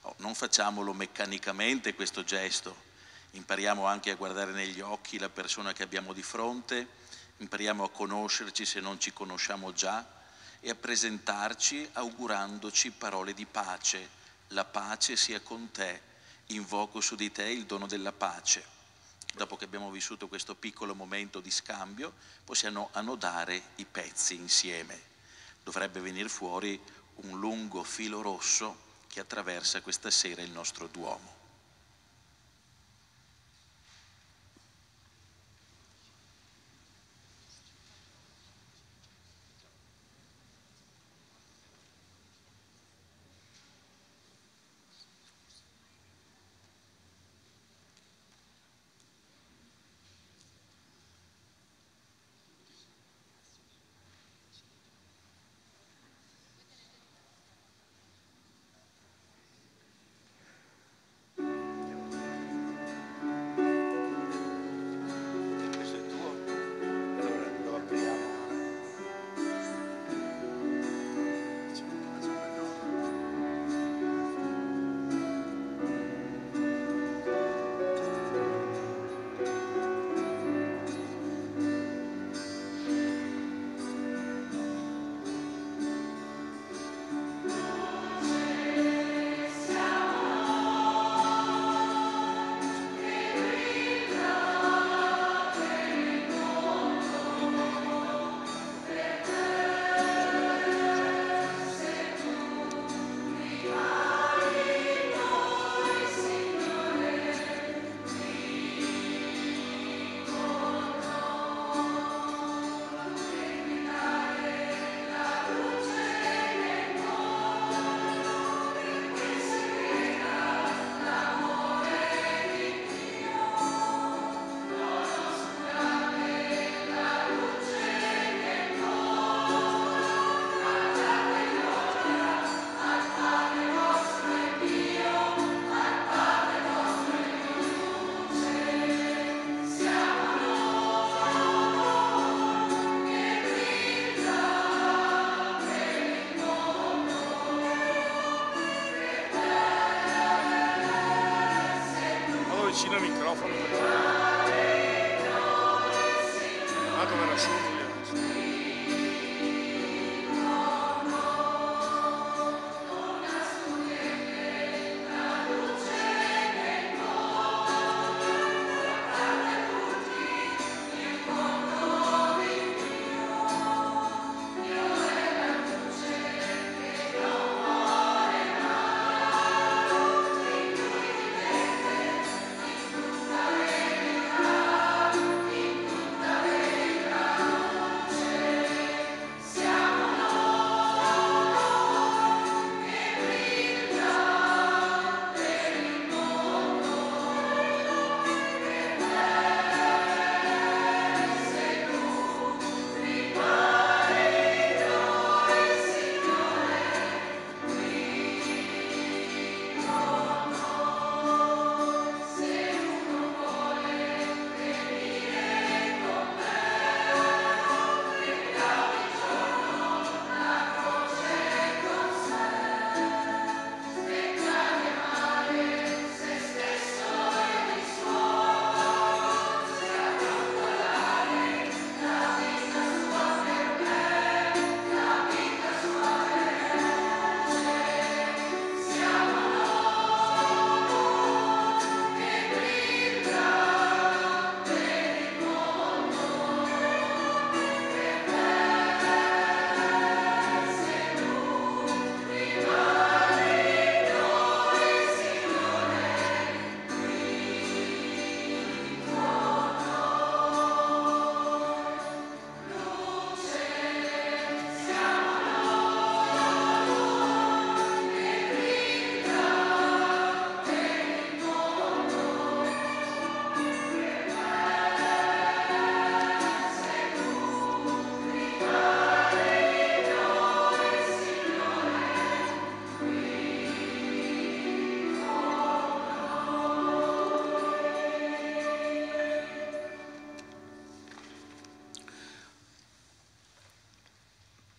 Oh, non facciamolo meccanicamente questo gesto, impariamo anche a guardare negli occhi la persona che abbiamo di fronte, impariamo a conoscerci se non ci conosciamo già e a presentarci augurandoci parole di pace. La pace sia con te invoco su di te il dono della pace. Dopo che abbiamo vissuto questo piccolo momento di scambio, possiamo annodare i pezzi insieme. Dovrebbe venire fuori un lungo filo rosso che attraversa questa sera il nostro Duomo.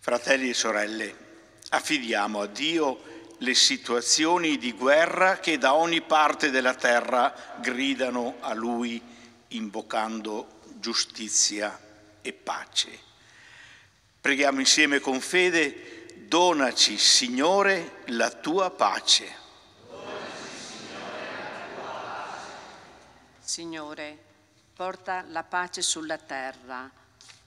Fratelli e sorelle, affidiamo a Dio le situazioni di guerra che da ogni parte della terra gridano a Lui invocando giustizia e pace. Preghiamo insieme con fede, donaci Signore la tua pace. Signore, porta la pace sulla terra,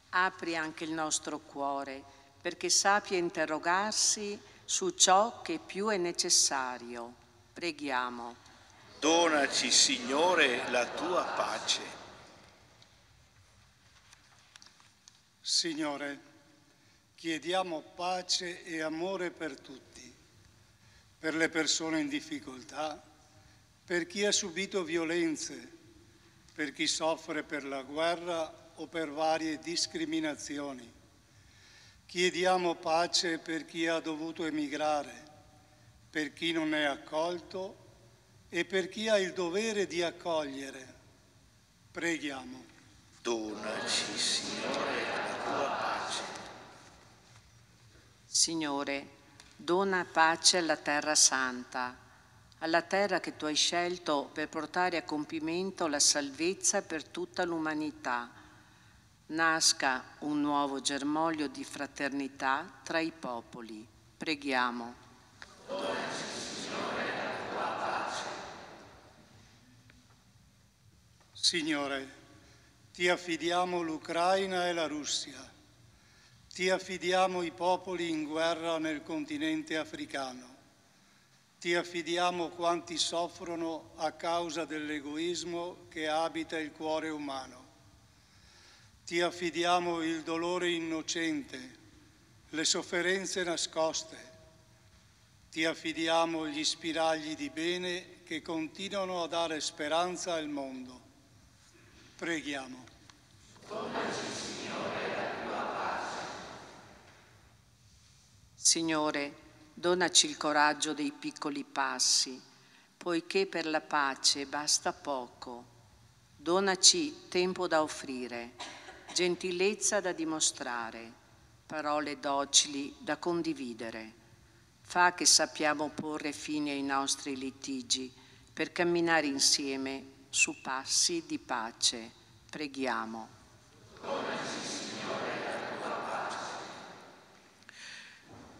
apri anche il nostro cuore perché sappia interrogarsi su ciò che più è necessario. Preghiamo. Donaci, Signore, la tua pace. Signore, chiediamo pace e amore per tutti, per le persone in difficoltà, per chi ha subito violenze, per chi soffre per la guerra o per varie discriminazioni. Chiediamo pace per chi ha dovuto emigrare, per chi non è accolto e per chi ha il dovere di accogliere. Preghiamo. Donaci, Signore, la tua pace. Signore, dona pace alla terra santa alla terra che tu hai scelto per portare a compimento la salvezza per tutta l'umanità. Nasca un nuovo germoglio di fraternità tra i popoli. Preghiamo. Signore, ti affidiamo l'Ucraina e la Russia, ti affidiamo i popoli in guerra nel continente africano ti affidiamo quanti soffrono a causa dell'egoismo che abita il cuore umano. Ti affidiamo il dolore innocente, le sofferenze nascoste. Ti affidiamo gli spiragli di bene che continuano a dare speranza al mondo. Preghiamo. Signore, Donaci il coraggio dei piccoli passi, poiché per la pace basta poco. Donaci tempo da offrire, gentilezza da dimostrare, parole docili da condividere. Fa che sappiamo porre fine ai nostri litigi per camminare insieme su passi di pace. Preghiamo.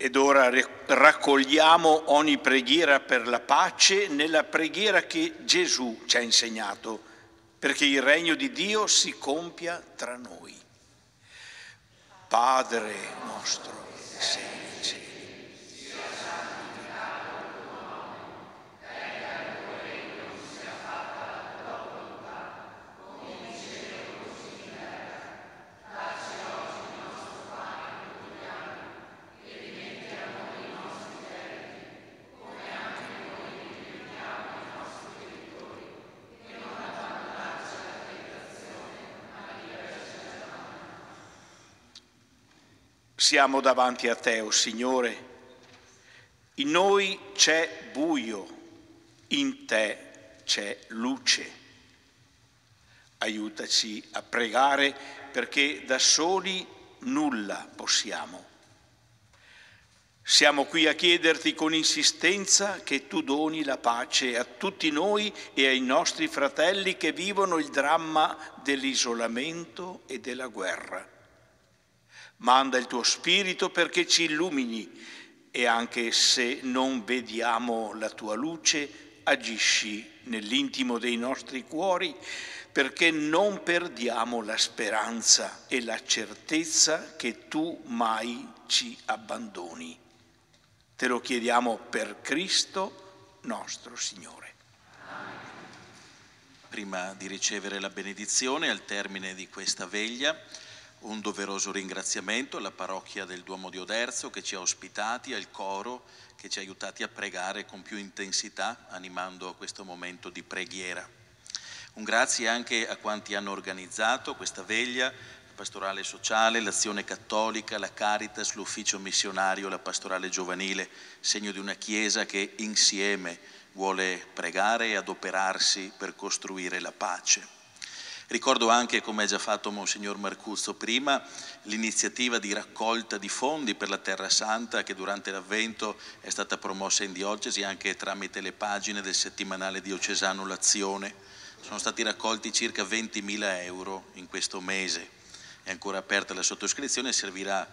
Ed ora raccogliamo ogni preghiera per la pace nella preghiera che Gesù ci ha insegnato, perché il regno di Dio si compia tra noi. Padre nostro, sei Siamo davanti a te, o oh Signore. In noi c'è buio, in te c'è luce. Aiutaci a pregare perché da soli nulla possiamo. Siamo qui a chiederti con insistenza che tu doni la pace a tutti noi e ai nostri fratelli che vivono il dramma dell'isolamento e della guerra. Manda il tuo spirito perché ci illumini e anche se non vediamo la tua luce, agisci nell'intimo dei nostri cuori perché non perdiamo la speranza e la certezza che tu mai ci abbandoni. Te lo chiediamo per Cristo nostro Signore. Prima di ricevere la benedizione al termine di questa veglia, un doveroso ringraziamento alla parrocchia del Duomo di Oderzo che ci ha ospitati, al coro che ci ha aiutati a pregare con più intensità, animando questo momento di preghiera. Un grazie anche a quanti hanno organizzato questa veglia, la pastorale sociale, l'azione cattolica, la Caritas, l'ufficio missionario, la pastorale giovanile, segno di una Chiesa che insieme vuole pregare e adoperarsi per costruire la pace. Ricordo anche, come ha già fatto Monsignor Marcuzzo prima, l'iniziativa di raccolta di fondi per la Terra Santa che durante l'avvento è stata promossa in diocesi anche tramite le pagine del settimanale diocesano L'Azione. Sono stati raccolti circa 20.000 euro in questo mese. È ancora aperta la sottoscrizione e servirà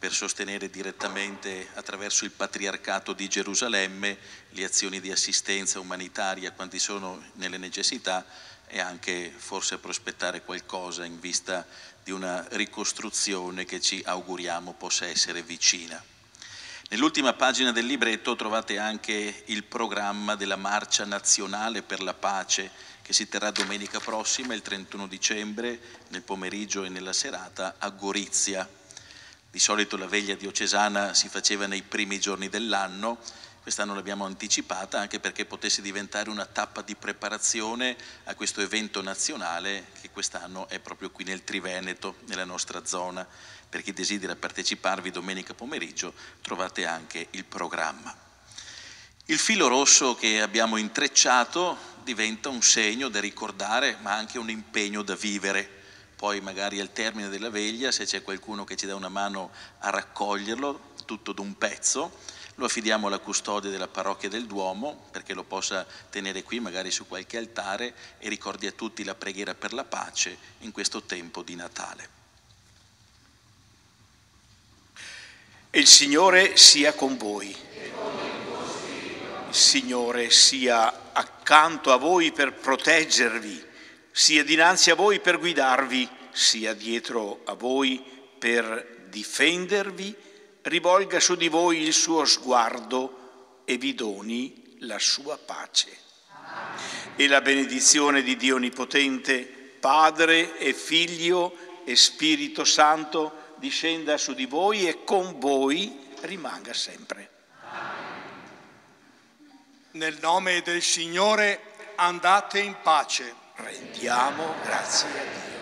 per sostenere direttamente attraverso il Patriarcato di Gerusalemme le azioni di assistenza umanitaria quanti sono nelle necessità e anche forse prospettare qualcosa in vista di una ricostruzione che ci auguriamo possa essere vicina. Nell'ultima pagina del libretto trovate anche il programma della Marcia Nazionale per la Pace che si terrà domenica prossima, il 31 dicembre, nel pomeriggio e nella serata a Gorizia. Di solito la veglia diocesana si faceva nei primi giorni dell'anno, quest'anno l'abbiamo anticipata anche perché potesse diventare una tappa di preparazione a questo evento nazionale che quest'anno è proprio qui nel Triveneto, nella nostra zona. Per chi desidera parteciparvi domenica pomeriggio trovate anche il programma. Il filo rosso che abbiamo intrecciato diventa un segno da ricordare ma anche un impegno da vivere. Poi magari al termine della veglia, se c'è qualcuno che ci dà una mano a raccoglierlo, tutto d'un pezzo, lo affidiamo alla custodia della parrocchia del Duomo perché lo possa tenere qui magari su qualche altare e ricordi a tutti la preghiera per la pace in questo tempo di Natale. Il Signore sia con voi. Il Signore sia accanto a voi per proteggervi, sia dinanzi a voi per guidarvi, sia dietro a voi per difendervi rivolga su di voi il suo sguardo e vi doni la sua pace. E la benedizione di Dio Onnipotente, Padre e Figlio e Spirito Santo discenda su di voi e con voi rimanga sempre. Nel nome del Signore andate in pace. Rendiamo grazie a Dio.